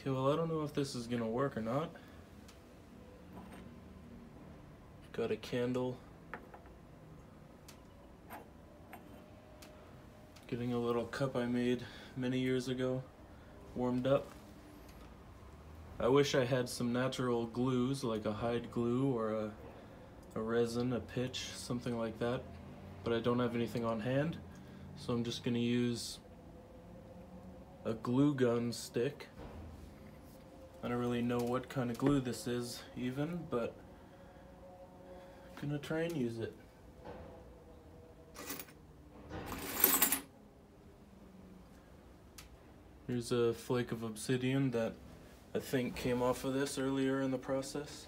Okay, well I don't know if this is gonna work or not. Got a candle. Getting a little cup I made many years ago, warmed up. I wish I had some natural glues like a hide glue or a, a resin, a pitch, something like that, but I don't have anything on hand, so I'm just gonna use a glue gun stick. I don't really know what kind of glue this is even, but I'm gonna try and use it. Here's a flake of obsidian that I think came off of this earlier in the process.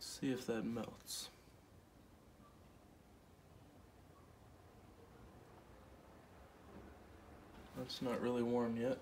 See if that melts. That's not really warm yet.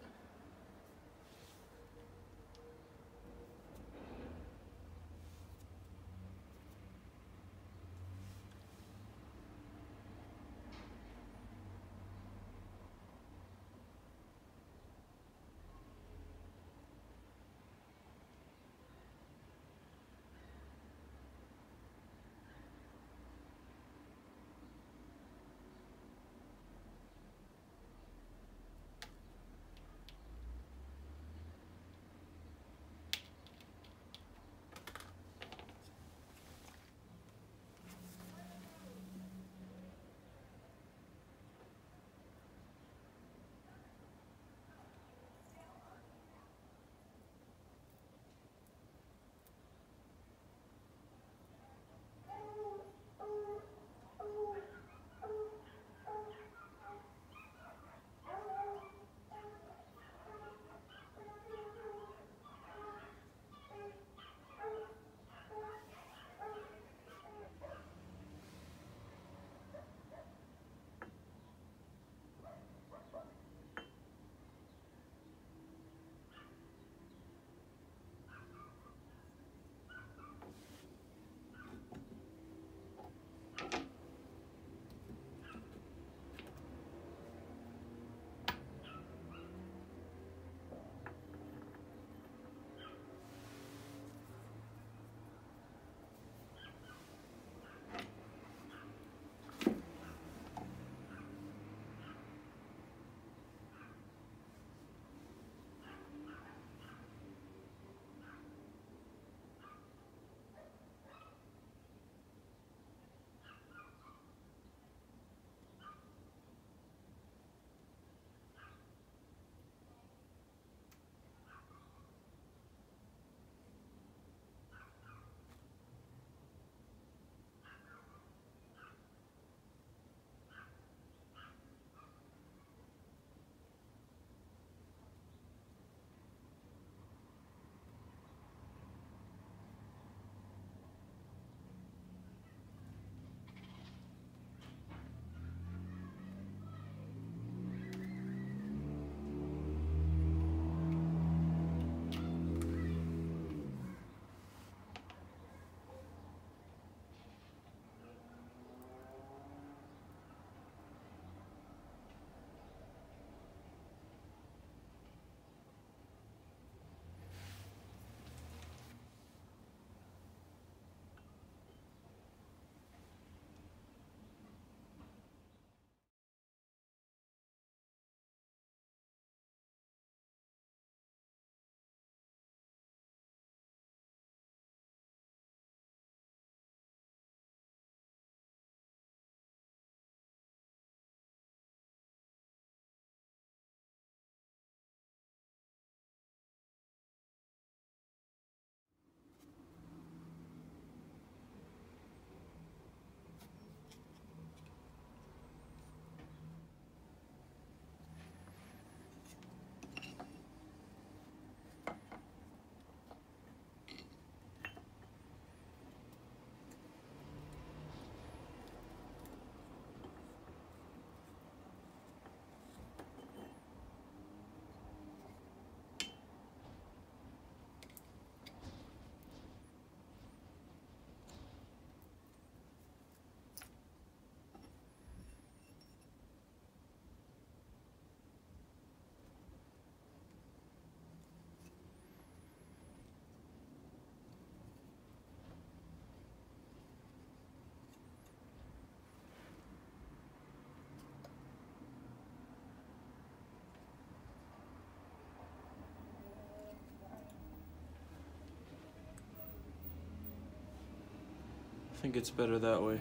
Think it's better that way.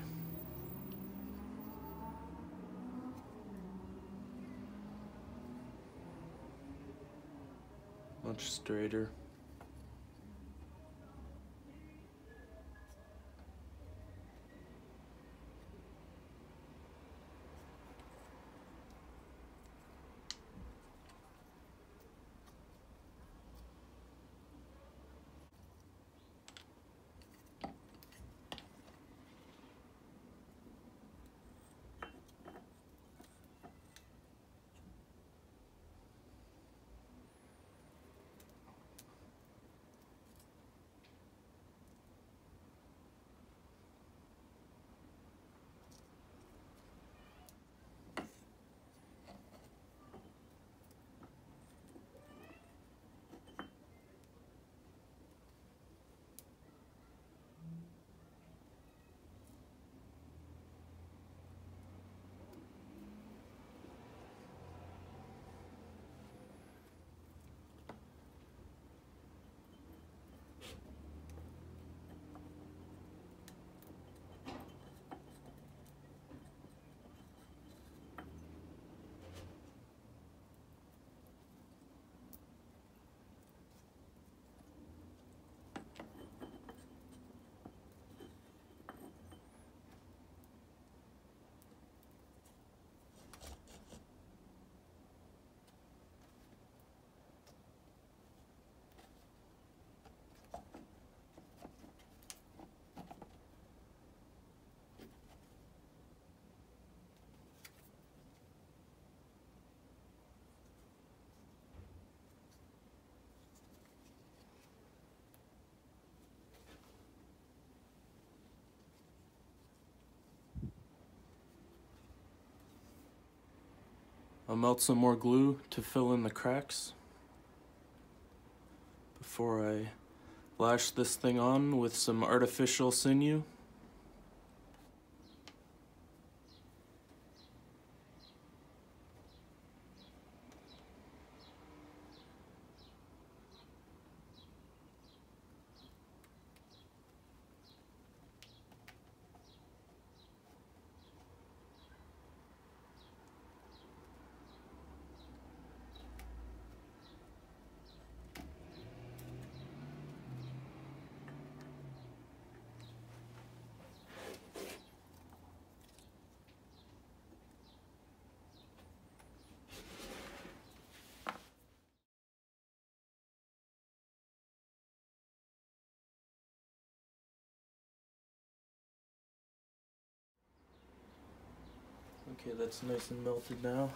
Much straighter. I'll melt some more glue to fill in the cracks before I lash this thing on with some artificial sinew. Okay, that's nice and melted now.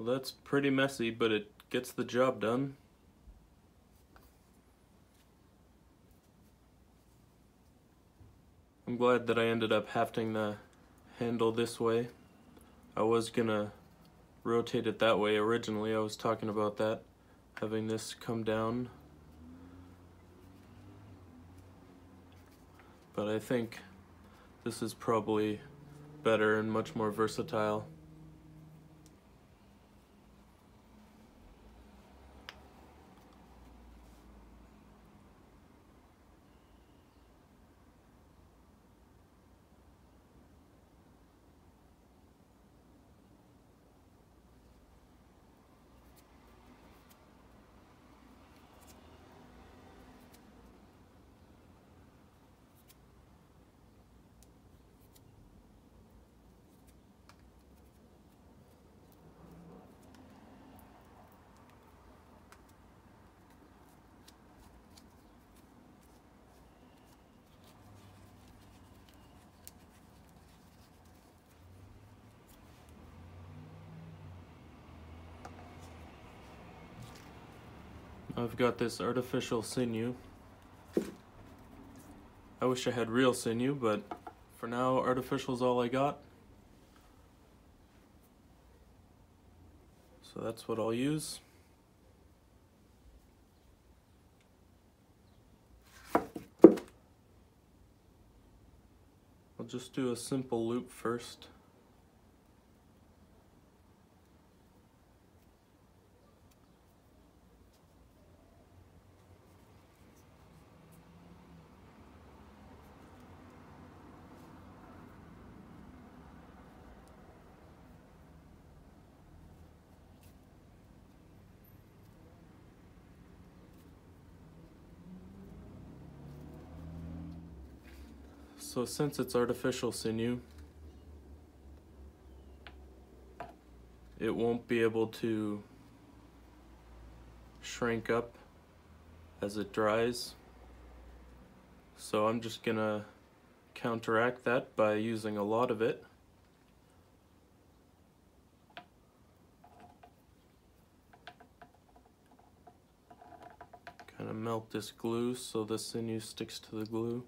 Well, that's pretty messy, but it gets the job done. I'm glad that I ended up hafting the handle this way. I was gonna rotate it that way originally, I was talking about that, having this come down. But I think this is probably better and much more versatile. I've got this artificial sinew. I wish I had real sinew, but for now, artificial is all I got. So that's what I'll use. I'll just do a simple loop first. So since it's artificial sinew, it won't be able to shrink up as it dries. So I'm just gonna counteract that by using a lot of it. Kind of melt this glue so the sinew sticks to the glue.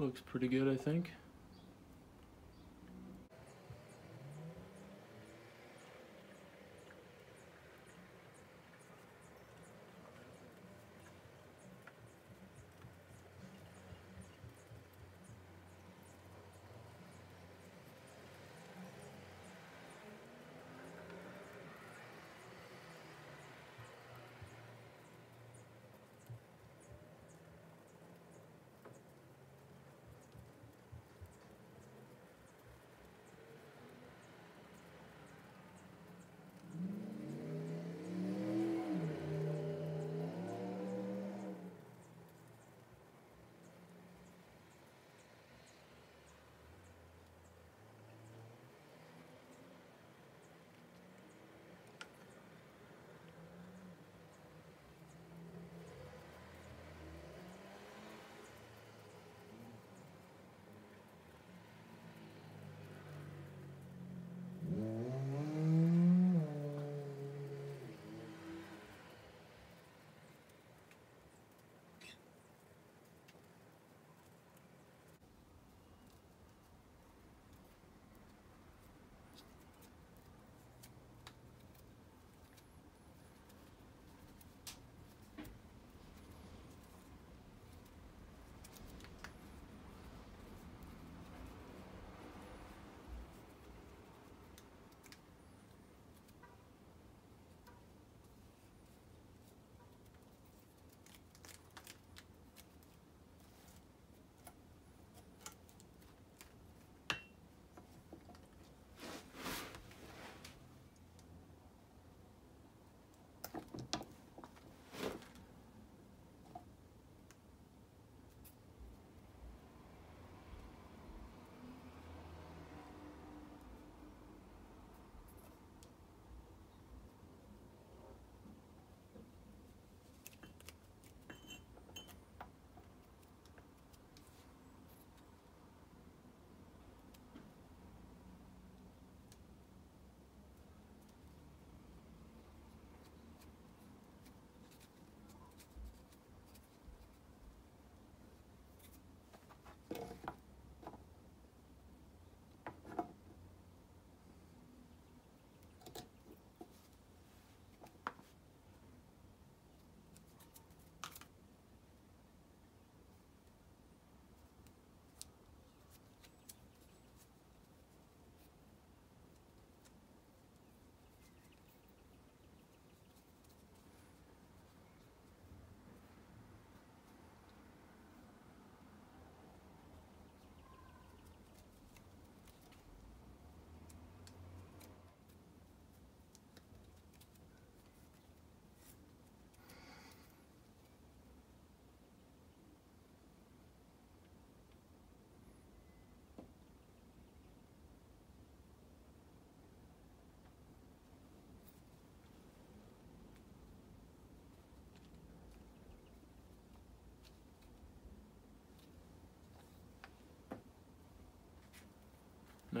Looks pretty good, I think.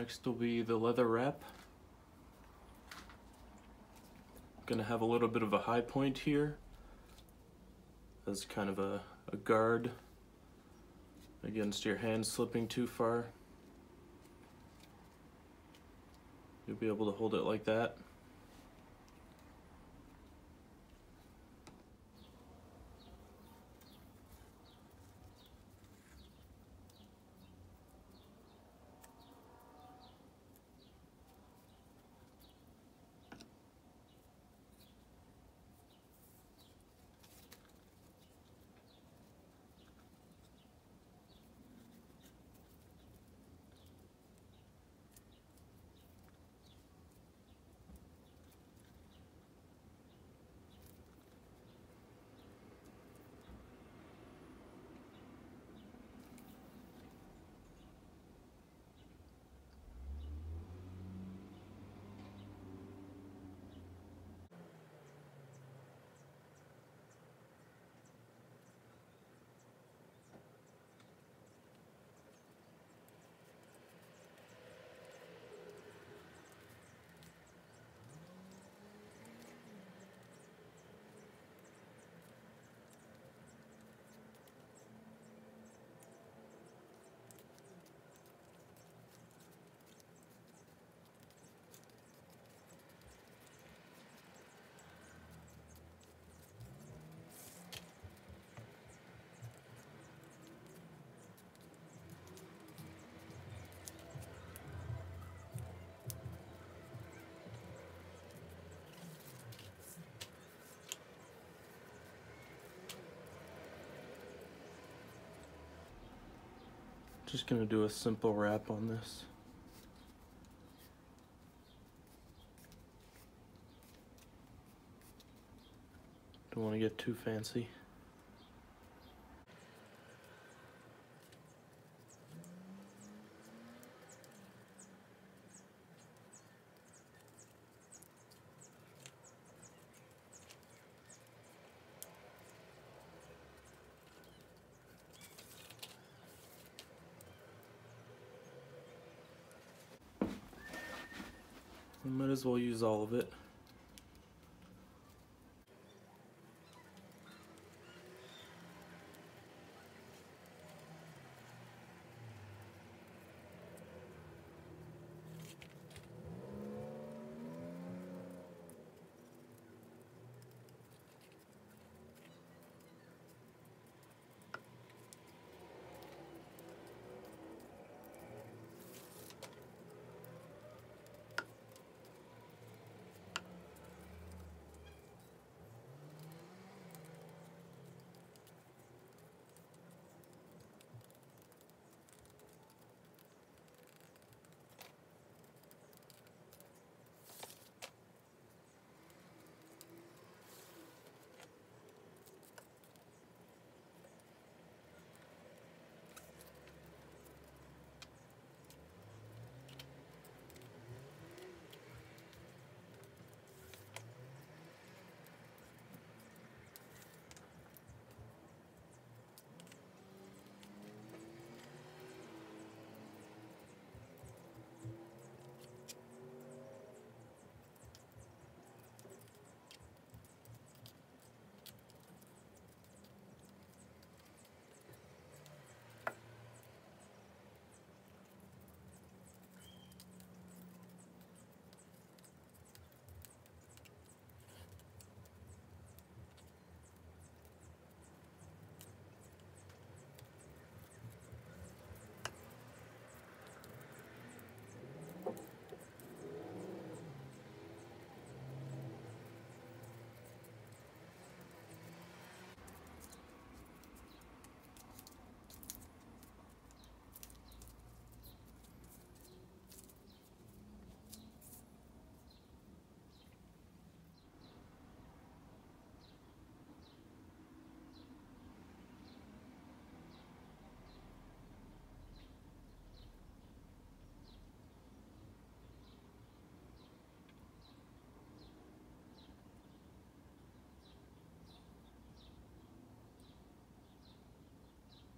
Next will be the leather wrap. Gonna have a little bit of a high point here as kind of a, a guard against your hand slipping too far. You'll be able to hold it like that. Just gonna do a simple wrap on this. Don't want to get too fancy. As well use all of it.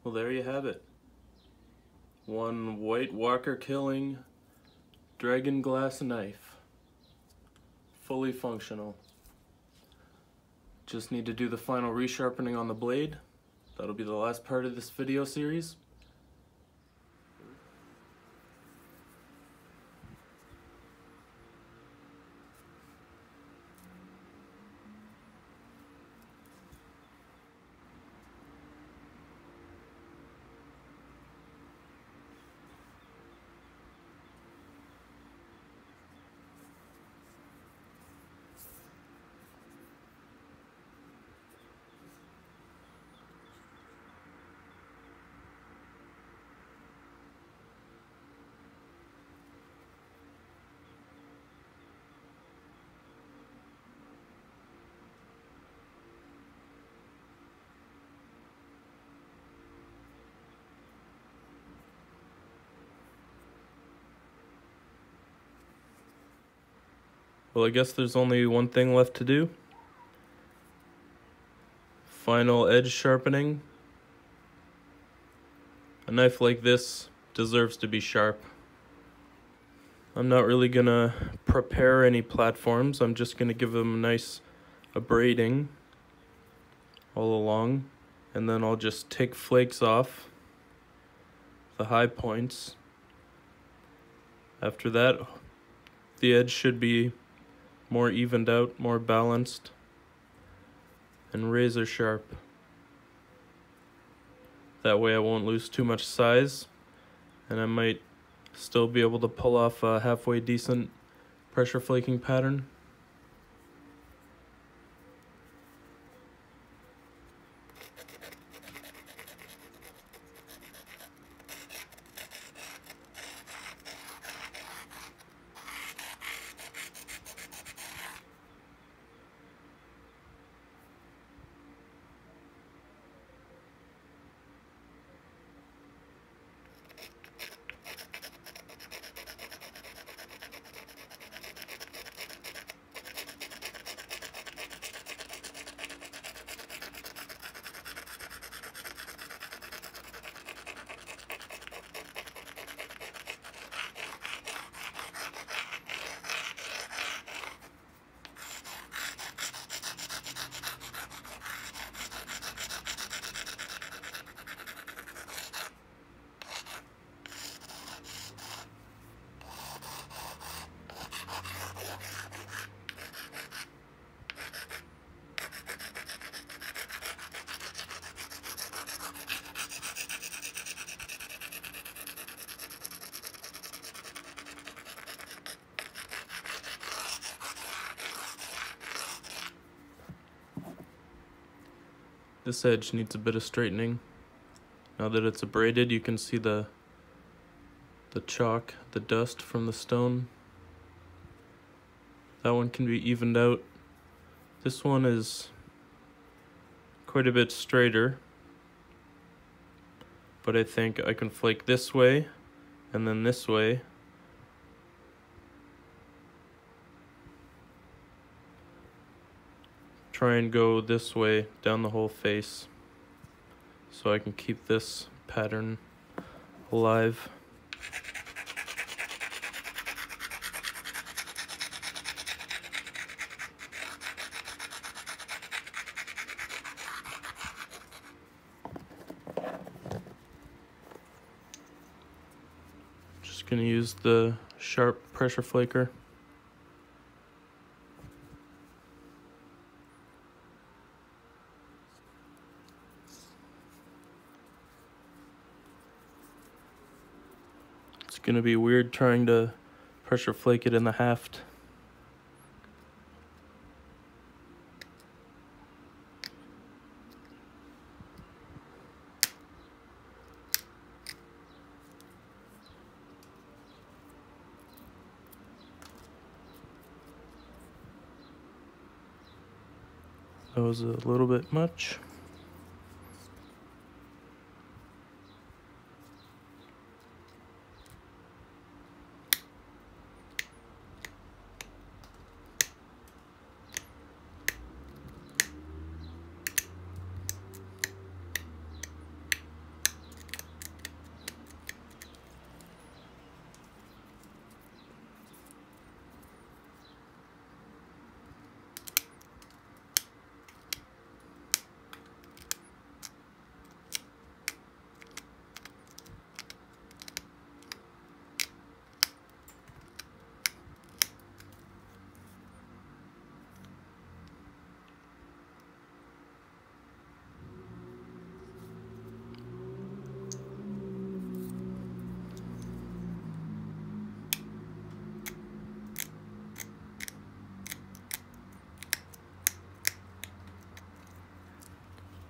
Well, there you have it. One White Walker killing Dragon glass knife. Fully functional. Just need to do the final resharpening on the blade. That'll be the last part of this video series. Well, I guess there's only one thing left to do. Final edge sharpening. A knife like this deserves to be sharp. I'm not really gonna prepare any platforms. I'm just gonna give them a nice abrading all along. And then I'll just take flakes off the high points. After that, the edge should be more evened out, more balanced, and razor sharp. That way I won't lose too much size, and I might still be able to pull off a halfway decent pressure flaking pattern. This edge needs a bit of straightening. Now that it's abraded, you can see the the chalk, the dust from the stone. That one can be evened out. This one is quite a bit straighter. But I think I can flake this way and then this way try and go this way down the whole face so I can keep this pattern alive. Just gonna use the sharp pressure flaker. Going to be weird trying to pressure flake it in the haft. That was a little bit much.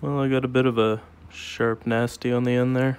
Well, I got a bit of a sharp nasty on the end there.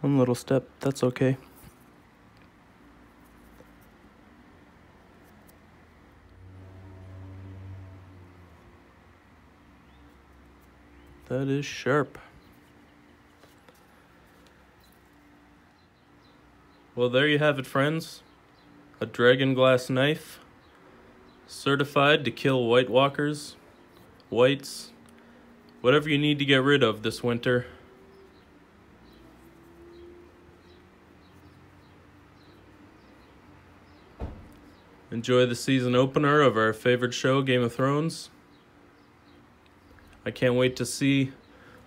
One little step, that's okay. That is sharp. Well, there you have it, friends. A dragon glass knife, certified to kill white walkers, whites, whatever you need to get rid of this winter. Enjoy the season opener of our favorite show, Game of Thrones. I can't wait to see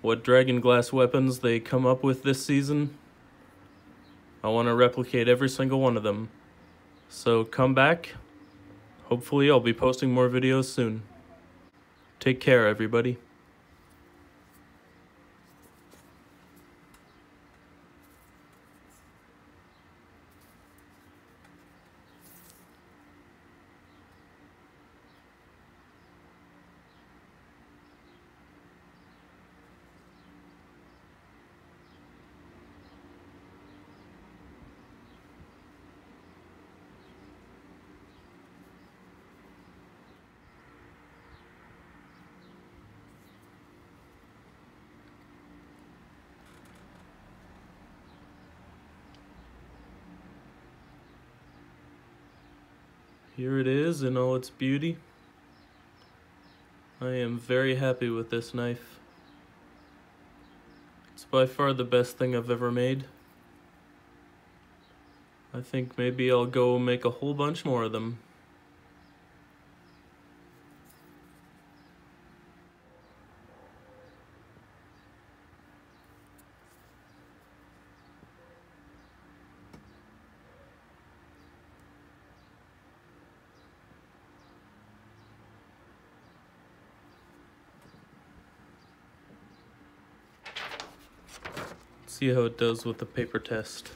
what dragon glass weapons they come up with this season. I want to replicate every single one of them. So come back. Hopefully I'll be posting more videos soon. Take care, everybody. Here it is in all its beauty. I am very happy with this knife. It's by far the best thing I've ever made. I think maybe I'll go make a whole bunch more of them. See how it does with the paper test.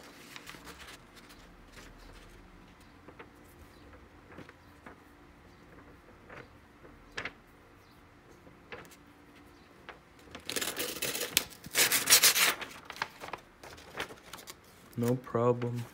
No problem.